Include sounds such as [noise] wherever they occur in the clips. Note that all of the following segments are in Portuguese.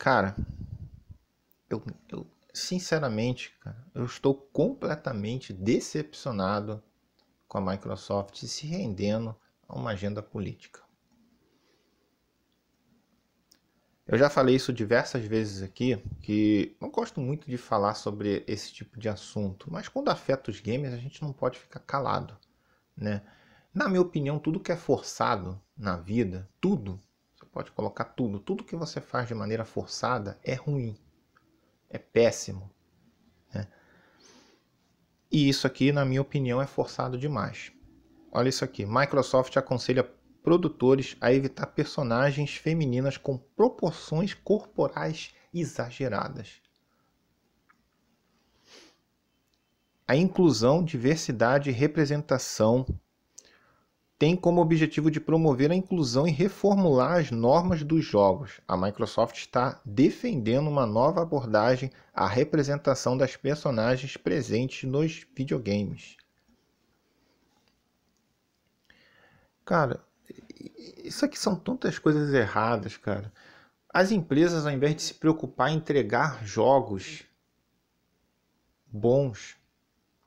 Cara, eu, eu sinceramente, cara, eu estou completamente decepcionado com a Microsoft se rendendo a uma agenda política. Eu já falei isso diversas vezes aqui, que não gosto muito de falar sobre esse tipo de assunto, mas quando afeta os gamers a gente não pode ficar calado, né? Na minha opinião, tudo que é forçado na vida, tudo, pode colocar tudo, tudo que você faz de maneira forçada é ruim, é péssimo. Né? E isso aqui, na minha opinião, é forçado demais. Olha isso aqui, Microsoft aconselha produtores a evitar personagens femininas com proporções corporais exageradas. A inclusão, diversidade e representação tem como objetivo de promover a inclusão e reformular as normas dos jogos. A Microsoft está defendendo uma nova abordagem à representação das personagens presentes nos videogames. Cara, isso aqui são tantas coisas erradas, cara. As empresas, ao invés de se preocupar em entregar jogos bons,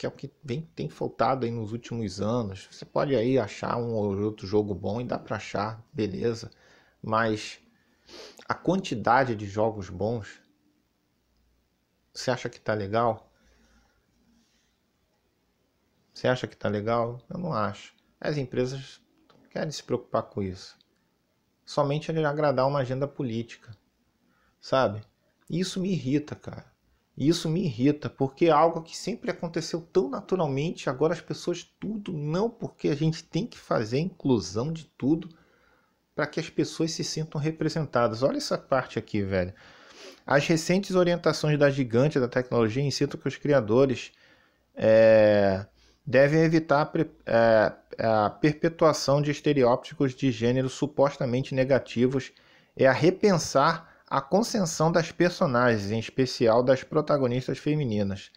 que é o que vem, tem faltado aí nos últimos anos, você pode aí achar um ou outro jogo bom e dá para achar, beleza. Mas a quantidade de jogos bons, você acha que tá legal? Você acha que tá legal? Eu não acho. As empresas querem se preocupar com isso. Somente agradar uma agenda política, sabe? Isso me irrita, cara. Isso me irrita, porque é algo que sempre aconteceu tão naturalmente, agora as pessoas tudo, não porque a gente tem que fazer a inclusão de tudo para que as pessoas se sintam representadas. Olha essa parte aqui, velho. As recentes orientações da gigante da tecnologia incitam que os criadores é, devem evitar é, a perpetuação de estereótipos de gênero supostamente negativos e a repensar a concessão das personagens, em especial das protagonistas femininas.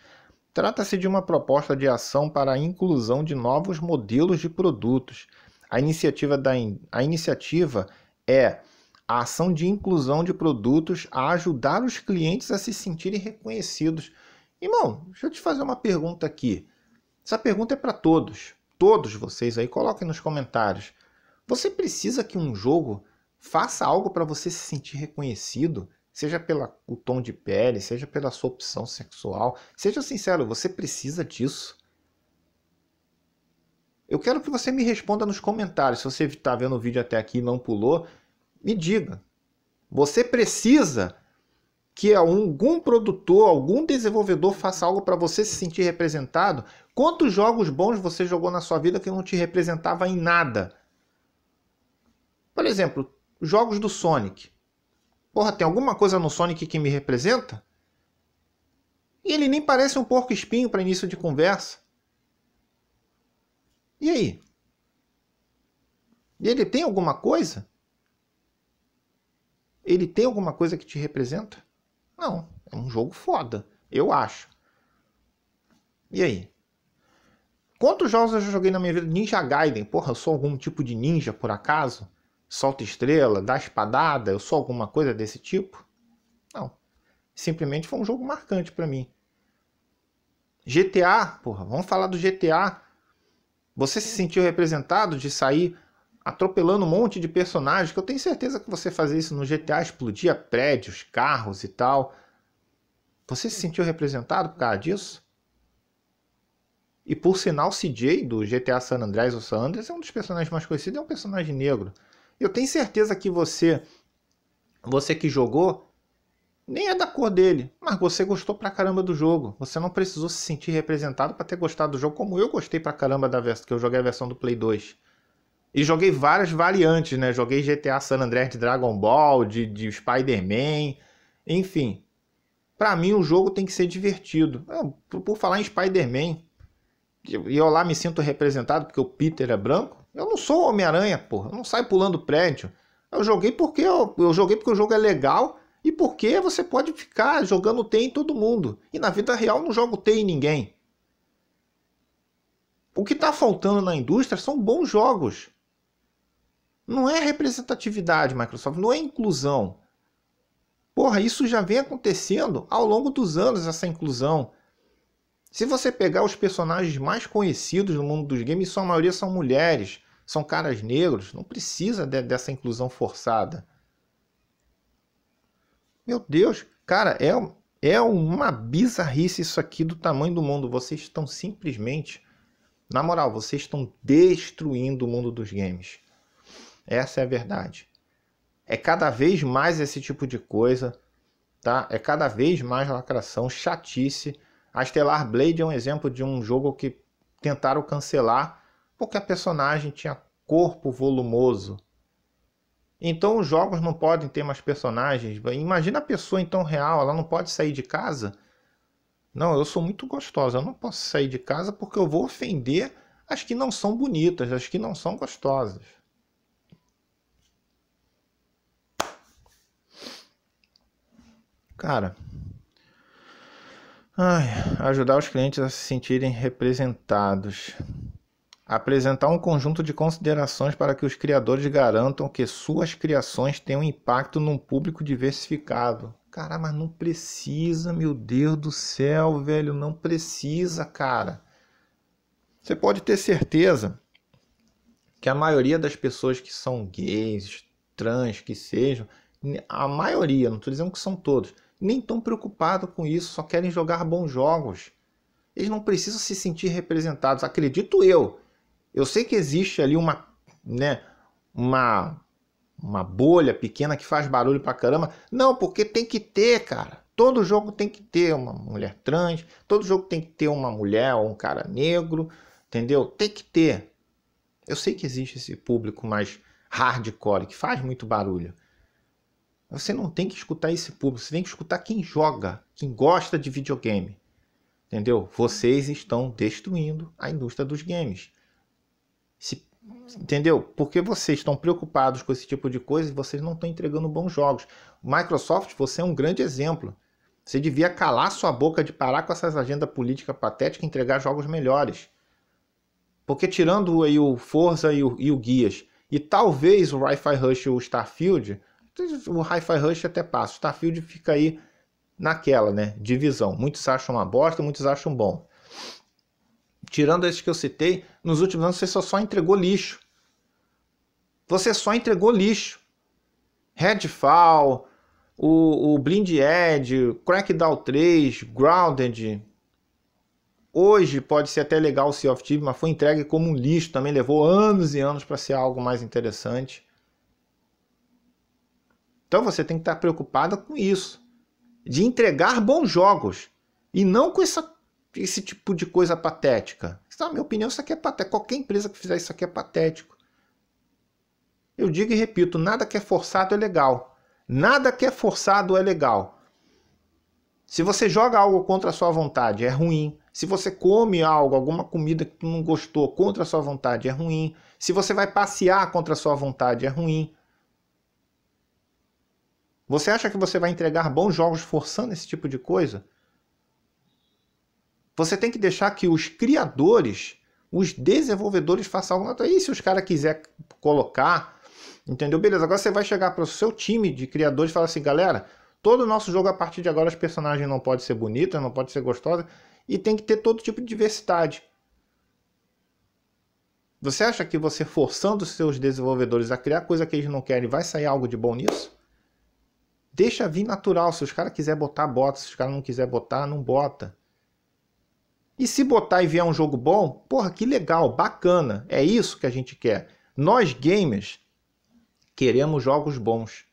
Trata-se de uma proposta de ação para a inclusão de novos modelos de produtos. A iniciativa, da in... a iniciativa é a ação de inclusão de produtos a ajudar os clientes a se sentirem reconhecidos. Irmão, deixa eu te fazer uma pergunta aqui. Essa pergunta é para todos. Todos vocês aí, coloquem nos comentários. Você precisa que um jogo faça algo para você se sentir reconhecido? Seja pelo tom de pele, seja pela sua opção sexual. Seja sincero, você precisa disso? Eu quero que você me responda nos comentários. Se você está vendo o vídeo até aqui e não pulou, me diga. Você precisa que algum produtor, algum desenvolvedor faça algo para você se sentir representado? Quantos jogos bons você jogou na sua vida que não te representava em nada? Por exemplo, jogos do Sonic. Porra, tem alguma coisa no Sonic que me representa? E ele nem parece um porco espinho para início de conversa. E aí? Ele tem alguma coisa? Ele tem alguma coisa que te representa? Não, é um jogo foda, eu acho. E aí? Quantos jogos eu já joguei na minha vida? Ninja Gaiden, porra, eu sou algum tipo de ninja por acaso? Solta estrela, dá espadada, eu sou alguma coisa desse tipo? Não. Simplesmente foi um jogo marcante para mim. GTA, porra, vamos falar do GTA. Você se sentiu representado de sair atropelando um monte de personagens, que eu tenho certeza que você fazia isso no GTA, explodia prédios, carros e tal. Você se sentiu representado por causa disso? E por sinal, CJ do GTA San Andreas ou San Andreas é um dos personagens mais conhecidos, é um personagem negro. Eu tenho certeza que você, você que jogou, nem é da cor dele, mas você gostou pra caramba do jogo. Você não precisou se sentir representado para ter gostado do jogo, como eu gostei pra caramba da versão que eu joguei a versão do Play 2. E joguei várias variantes, né? Joguei GTA San Andreas de Dragon Ball, de, de Spider-Man, enfim. Para mim o jogo tem que ser divertido. por, por falar em Spider-Man, e eu lá me sinto representado porque o Peter é branco. Eu não sou Homem-Aranha, porra. Eu não saio pulando prédio. Eu joguei porque eu, eu joguei porque o jogo é legal e porque você pode ficar jogando T em todo mundo. E na vida real não jogo T em ninguém. O que está faltando na indústria são bons jogos. Não é representatividade, Microsoft, não é inclusão. Porra, isso já vem acontecendo ao longo dos anos, essa inclusão. Se você pegar os personagens mais conhecidos no mundo dos games, sua maioria são mulheres, são caras negros, não precisa de, dessa inclusão forçada. Meu Deus, cara, é, é uma bizarrice isso aqui do tamanho do mundo. Vocês estão simplesmente, na moral, vocês estão destruindo o mundo dos games. Essa é a verdade. É cada vez mais esse tipo de coisa, tá? É cada vez mais lacração, chatice. A Stellar Blade é um exemplo de um jogo que tentaram cancelar porque a personagem tinha corpo volumoso. Então os jogos não podem ter mais personagens. Imagina a pessoa então real, ela não pode sair de casa. Não, eu sou muito gostosa, eu não posso sair de casa porque eu vou ofender as que não são bonitas, as que não são gostosas. Cara, ai, ajudar os clientes a se sentirem representados. Apresentar um conjunto de considerações para que os criadores garantam que suas criações tenham impacto num público diversificado. Cara, mas não precisa, meu Deus do céu, velho, não precisa, cara. Você pode ter certeza que a maioria das pessoas que são gays, trans, que sejam, a maioria, não estou dizendo que são todos, nem tão preocupados com isso, só querem jogar bons jogos. Eles não precisam se sentir representados, acredito eu. Eu sei que existe ali uma, né, uma, uma bolha pequena que faz barulho pra caramba. Não, porque tem que ter, cara. Todo jogo tem que ter uma mulher trans, todo jogo tem que ter uma mulher ou um cara negro, entendeu? Tem que ter. Eu sei que existe esse público mais hardcore que faz muito barulho. Você não tem que escutar esse público, você tem que escutar quem joga, quem gosta de videogame. Entendeu? Vocês estão destruindo a indústria dos games. Se, entendeu? Porque vocês estão preocupados com esse tipo de coisa e vocês não estão entregando bons jogos. Microsoft, você é um grande exemplo. Você devia calar sua boca de parar com essas agendas políticas patéticas e entregar jogos melhores. Porque tirando aí o Forza e o, e o Guias, e talvez o Hi-Fi Rush e o Starfield, o Hi-Fi Rush até passa. O Starfield fica aí naquela, né? Divisão. Muitos acham uma bosta, muitos acham bom tirando esses que eu citei, nos últimos anos você só, só entregou lixo. Você só entregou lixo. Redfall, o, o Blind Edge, Crackdown 3, Grounded. Hoje pode ser até legal o Sea of Thieves, mas foi entregue como um lixo. Também levou anos e anos para ser algo mais interessante. Então você tem que estar preocupado com isso. De entregar bons jogos. E não com essa esse tipo de coisa patética. Na minha opinião, isso aqui é patético. Qualquer empresa que fizer isso aqui é patético. Eu digo e repito, nada que é forçado é legal. Nada que é forçado é legal. Se você joga algo contra a sua vontade, é ruim. Se você come algo, alguma comida que tu não gostou contra a sua vontade, é ruim. Se você vai passear contra a sua vontade, é ruim. Você acha que você vai entregar bons jogos forçando esse tipo de coisa? Você tem que deixar que os criadores, os desenvolvedores façam algo. E se os caras quiserem colocar, entendeu? Beleza, agora você vai chegar para o seu time de criadores e falar assim, galera, todo o nosso jogo a partir de agora, os personagens não podem ser bonitos, não podem ser gostosos, e tem que ter todo tipo de diversidade. Você acha que você forçando os seus desenvolvedores a criar coisa que eles não querem, vai sair algo de bom nisso? Deixa vir natural. Se os caras quiserem botar, bota. Se os caras não quiserem botar, não bota. E se botar e vier um jogo bom, porra, que legal, bacana. É isso que a gente quer. Nós gamers queremos jogos bons.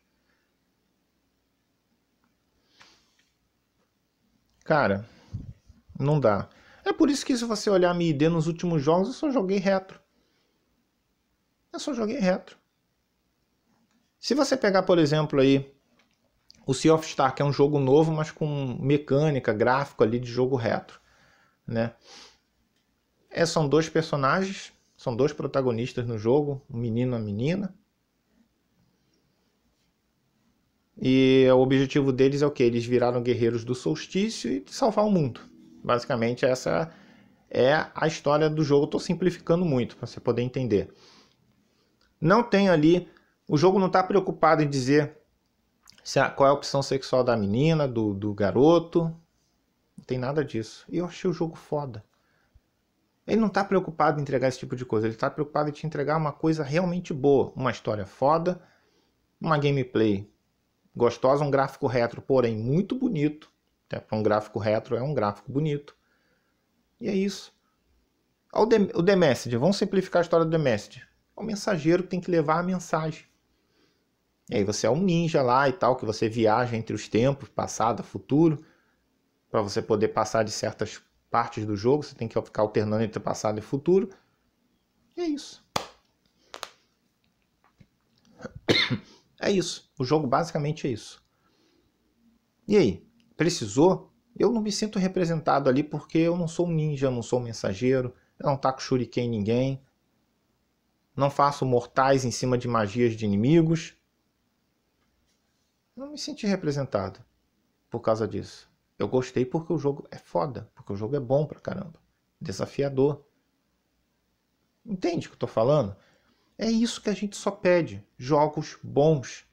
Cara, não dá. É por isso que se você olhar a minha ID nos últimos jogos, eu só joguei retro. Eu só joguei retro. Se você pegar, por exemplo, aí o Sea of Star, que é um jogo novo, mas com mecânica, gráfico ali de jogo retro né? É, são dois personagens, são dois protagonistas no jogo, um menino e uma menina. E o objetivo deles é o que? Eles viraram guerreiros do solstício e salvar o mundo. Basicamente, essa é a história do jogo. Estou simplificando muito para você poder entender. Não tem ali. O jogo não está preocupado em dizer qual é a opção sexual da menina, do, do garoto. Não tem nada disso. E eu achei o jogo foda. Ele não está preocupado em entregar esse tipo de coisa, ele está preocupado em te entregar uma coisa realmente boa, uma história foda, uma gameplay gostosa, um gráfico retro, porém muito bonito. Até para um gráfico retro é um gráfico bonito. E é isso. O The Message, vamos simplificar a história do The Message. É o mensageiro que tem que levar a mensagem. E aí você é um ninja lá e tal, que você viaja entre os tempos, passado, futuro, para você poder passar de certas partes do jogo, você tem que ficar alternando entre passado e futuro. E é isso. [coughs] É isso. O jogo basicamente é isso. E aí? Precisou? Eu não me sinto representado ali porque eu não sou um ninja, não sou um mensageiro, eu não taco shuriken em ninguém, não faço mortais em cima de magias de inimigos. Não me senti representado por causa disso. Eu gostei porque o jogo é foda, porque o jogo é bom pra caramba, desafiador. Entende o que eu tô falando? É isso que a gente só pede, jogos bons.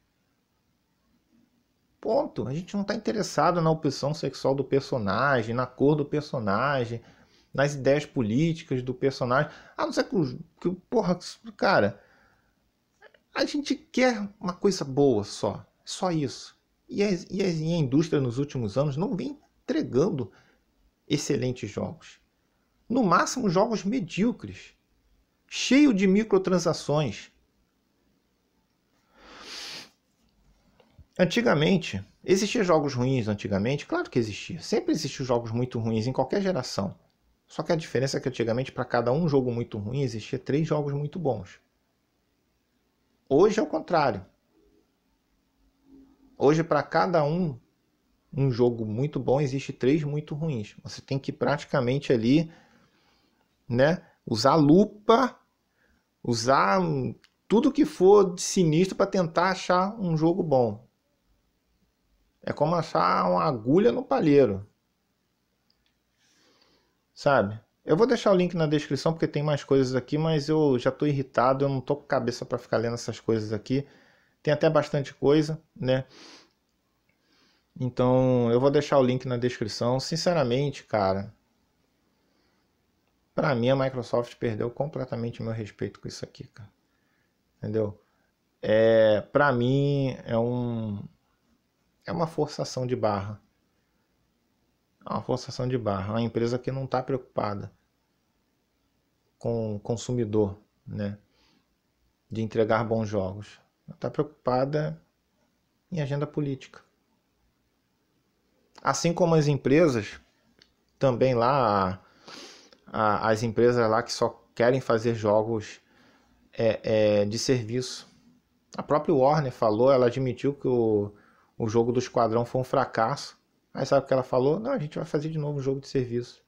Ponto. A gente não está interessado na opção sexual do personagem, na cor do personagem, nas ideias políticas do personagem. A não ser que, que porra, cara, a gente quer uma coisa boa só, só isso. E a, e a, e a indústria nos últimos anos não vem entregando excelentes jogos. No máximo, jogos medíocres, cheio de microtransações. Antigamente, existiam jogos ruins antigamente? Claro que existia. Sempre existiam jogos muito ruins em qualquer geração. Só que a diferença é que antigamente, para cada um jogo muito ruim, existia três jogos muito bons. Hoje é o contrário. Hoje, para cada um, um jogo muito bom, existe três muito ruins. Você tem que praticamente ali, né, usar lupa, usar tudo que for de sinistro para tentar achar um jogo bom. É como achar uma agulha no palheiro. Sabe? Eu vou deixar o link na descrição porque tem mais coisas aqui, mas eu já estou irritado, eu não estou com cabeça para ficar lendo essas coisas aqui. Tem até bastante coisa, né? Então, eu vou deixar o link na descrição. Sinceramente, cara, para mim a Microsoft perdeu completamente meu respeito com isso aqui, cara. Entendeu? É, para mim é um é uma forçação de barra. É uma forçação de barra. Uma empresa que não está preocupada com o consumidor, né? De entregar bons jogos. Está preocupada em agenda política. Assim como as empresas, também lá, a, as empresas lá que só querem fazer jogos é, é, de serviço. A própria Warner falou, ela admitiu que o, o jogo do Esquadrão foi um fracasso. Aí sabe o que ela falou? Não, a gente vai fazer de novo um jogo de serviço.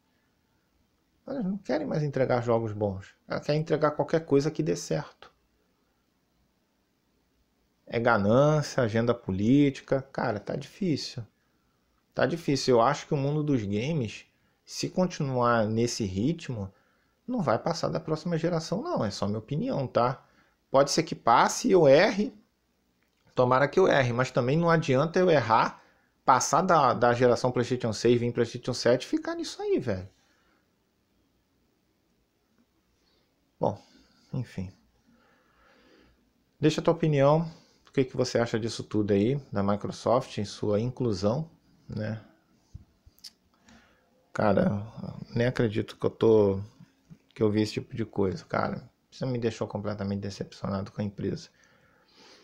Elas não querem mais entregar jogos bons. Ela quer entregar qualquer coisa que dê certo. É ganância, agenda política. Cara, tá difícil. Tá difícil. Eu acho que o mundo dos games, se continuar nesse ritmo, não vai passar da próxima geração, não. É só minha opinião, tá? Pode ser que passe e eu erre. Tomara que eu erre, mas também não adianta eu errar, passar da, da geração PlayStation 6, vir PlayStation 7 e ficar nisso aí, velho. Bom, enfim. Deixa a tua opinião. O que, que você acha disso tudo aí, da Microsoft, em sua inclusão né? Cara, nem acredito que eu tô que eu vi esse tipo de coisa, cara. Isso me deixou completamente decepcionado com a empresa.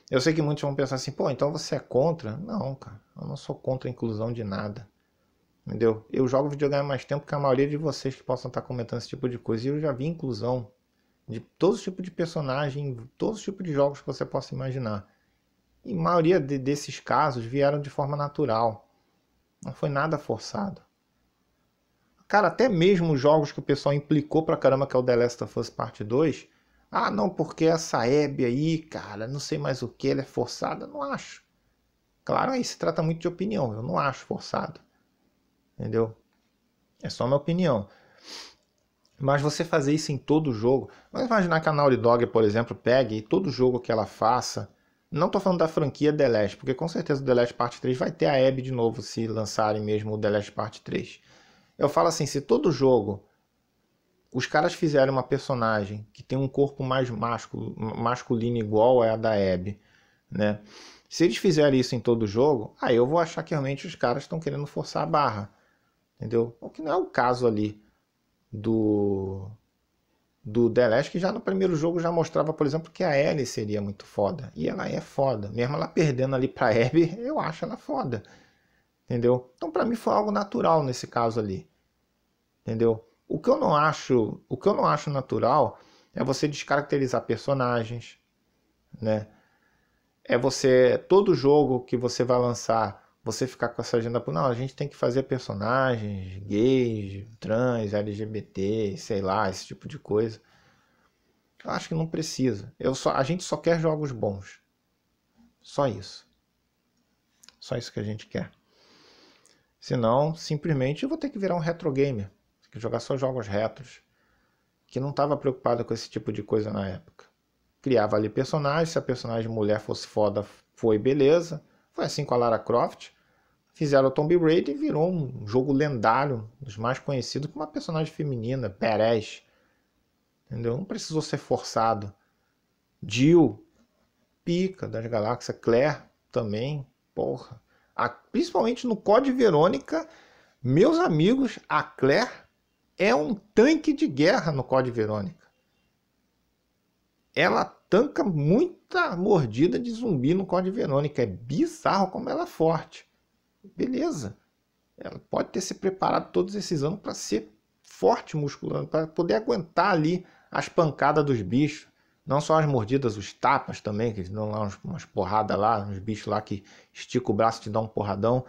Eu sei que muitos vão pensar assim, pô, então você é contra? Não, cara, eu não sou contra a inclusão de nada. Entendeu? Eu jogo videogame mais tempo que a maioria de vocês que possam estar comentando esse tipo de coisa. E eu já vi inclusão de todos os tipos de personagem, todos os tipos de jogos que você possa imaginar. E a maioria de, desses casos vieram de forma natural. Não foi nada forçado. Cara, até mesmo os jogos que o pessoal implicou pra caramba que é o The Last of Us Parte 2. Ah, não, porque essa Abby aí, cara, não sei mais o que, ela é forçada. Não acho. Claro, aí se trata muito de opinião. Eu não acho forçado. Entendeu? É só minha opinião. Mas você fazer isso em todo jogo. Vamos imaginar que a Naughty Dog, por exemplo, pegue e todo jogo que ela faça Não tô falando da franquia The Last, porque com certeza o The Last Parte 3 vai ter a Abby de novo se lançarem mesmo o The Last Parte 3. Eu falo assim, se todo jogo os caras fizeram uma personagem que tem um corpo mais masculino igual a da Abby, né? Se eles fizerem isso em todo jogo, aí eu vou achar que realmente os caras estão querendo forçar a barra. Entendeu? O que não é o caso ali do do The Last, que já no primeiro jogo já mostrava, por exemplo, que a Ellie seria muito foda. E ela é foda. Mesmo ela perdendo ali pra Abby, [laughs] eu acho ela foda. Entendeu? Então para mim foi algo natural nesse caso ali. Entendeu? O que eu não acho, o que eu não acho natural é você descaracterizar personagens, né? É você todo jogo que você vai lançar você ficar com essa agenda, não, a gente tem que fazer personagens gays, trans, LGBT, sei lá, esse tipo de coisa. Eu acho que não precisa. Eu só, a gente só quer jogos bons. Só isso. Só isso que a gente quer. Senão, simplesmente eu vou ter que virar um retro gamer. Que jogar só jogos retros. Que não estava preocupado com esse tipo de coisa na época. Criava ali personagens, se a personagem mulher fosse foda, foi beleza. Foi assim com a Lara Croft fizeram o Tomb Raider e virou um jogo lendário, dos mais conhecidos, com uma personagem feminina, Perez. Entendeu? Não precisou ser forçado. Jill, pica das galáxias, Claire também, porra. A, principalmente no Code Verônica, meus amigos, a Claire é um tanque de guerra no Code Verônica. Ela tanca muita mordida de zumbi no Code Verônica. É bizarro como ela é forte. Beleza. Ela pode ter se preparado todos esses anos para ser forte musculando, para poder aguentar ali as pancadas dos bichos. Não só as mordidas, os tapas também, que dão lá umas, umas porradas lá, uns bichos lá que estica o braço e te dá um porradão.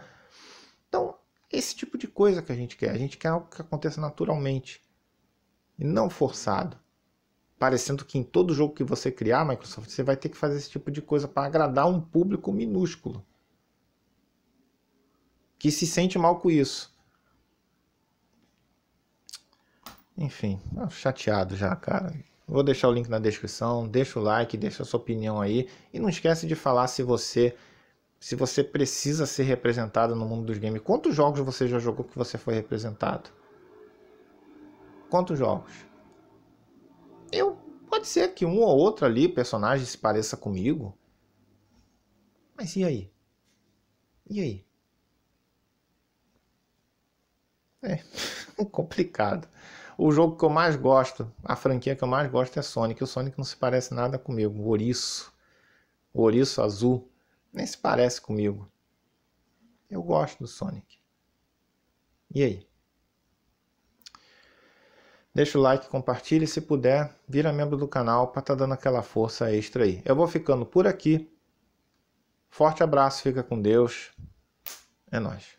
Então, esse tipo de coisa que a gente quer. A gente quer algo que aconteça naturalmente. E não forçado. Parecendo que em todo jogo que você criar, Microsoft, você vai ter que fazer esse tipo de coisa para agradar um público minúsculo que se sente mal com isso. Enfim, chateado já, cara. Vou deixar o link na descrição, deixa o like, deixa a sua opinião aí e não esquece de falar se você se você precisa ser representado no mundo dos games. Quantos jogos você já jogou que você foi representado? Quantos jogos? Eu pode ser que um ou outro ali personagem se pareça comigo. Mas e aí? E aí? É [laughs] complicado. O jogo que eu mais gosto, a franquia que eu mais gosto é Sonic. O Sonic não se parece nada comigo. O ouriço, o ouriço azul, nem se parece comigo. Eu gosto do Sonic. E aí? Deixa o like, compartilhe se puder, vira membro do canal para estar tá dando aquela força extra aí. Eu vou ficando por aqui. Forte abraço, fica com Deus. É nóis.